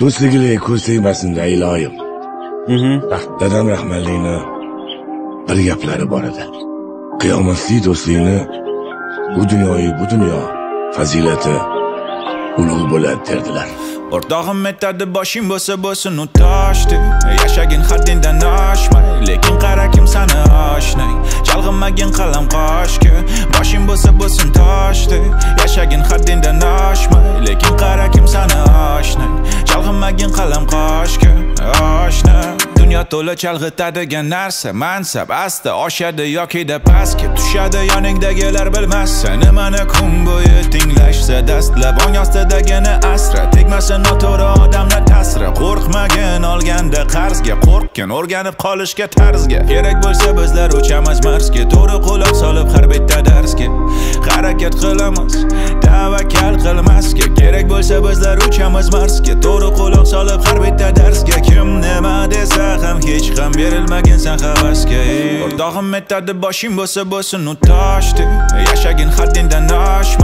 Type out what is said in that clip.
do'stligini ko'z tegmasinda iloyim Rah- dadam rahmatlikni bir gaplari bor edi. Qiyomatli do'stlikni bu dunyoyu bu dunyo fazilati ulug' bo'ladi derdilar O'rtog'im aytadi boshing bo'lsa bo'lsin u toshdi. Yashagin haddingdan oshmay Lekin qara kim sani oshnay. Chalg'imagin qalam qoshga Boshing bo'lsa bo'lsin toshdi. Yashagin haddingdan oshmay Lekin qara oshga Oshna. Dunyo to'la chalg'itadigan narsa Mansab asta oshadi yokida pastga. Tushadi yoningdagilar bilmasa Nimani kun bo'yi tinglashsa Dastlab ong ostidagini asra. Tegmasin noto'g'ri odamlar ta'siri Qo'rqmagin olganda qarzga Qo'rqgin o'rganib qolishga tarzga. Kerak bo'lsa bizlar uchamiz Marsga. To'g'ri quloq solib har bitta darsga. Harakat qilamiz. Tavakkal qilmasga Kerak bo'lsa bizlar uchamiz Marsga. To'g'ri quloq solib har bitta darsga. Kim nima desa ham hech ham berilmagin san havasga. O'rtog'im aytadi boshing bo'lsa bo'lsin u toshdi. Yashagin haddingdan oshmay